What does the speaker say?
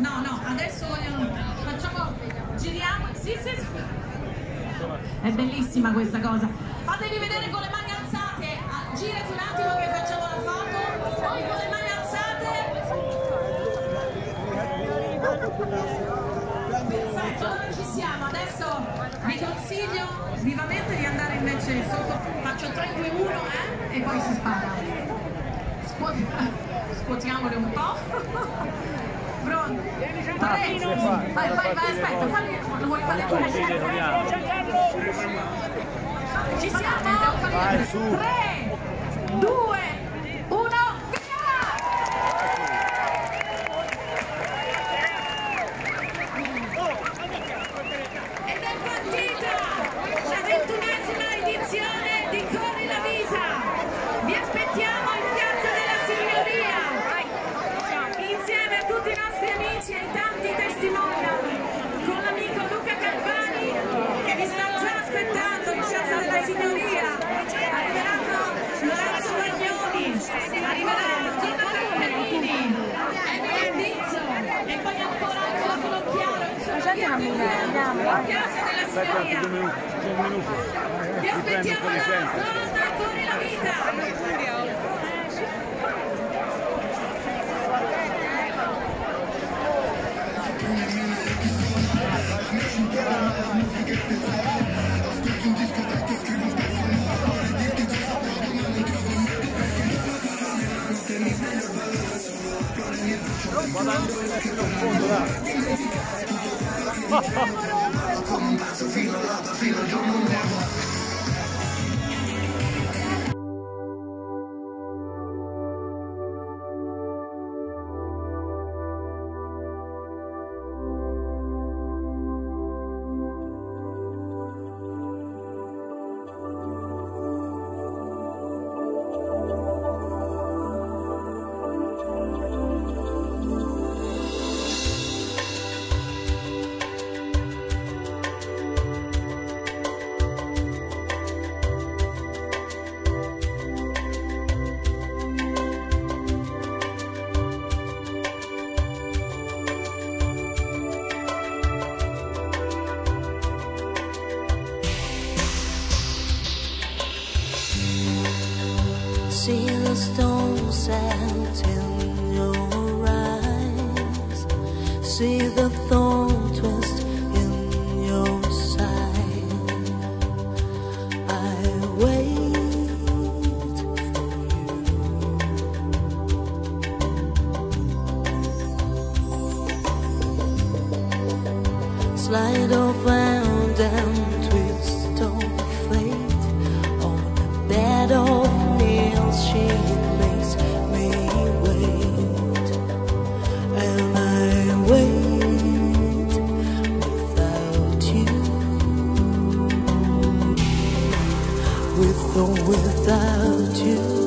No, no, adesso vogliono... facciamo... giriamo... Sì, sì, sì. È bellissima questa cosa. Fatevi vedere con le mani alzate. Ah, girati un attimo che facciamo la foto. Poi con le mani alzate. Perfetto, allora ci siamo. Adesso vi consiglio vivamente di andare invece sotto. Faccio 3, 2, 1, eh? E poi si spara. Scuotiamole un po'. Pronto? Tre. Vai, vai, vai, aspetta, falli, lo vuoi fare tu? Ci siamo? Vai, su. 3, andiamo. La piazza della Sibria. Aspetta un minuto. Ti aspettiamo là. Sono trattori Come back to feel a Filo, feel the yo no me voy. See the eyes. See the thorn twist in your side. I wait for you. Slide of with or without you.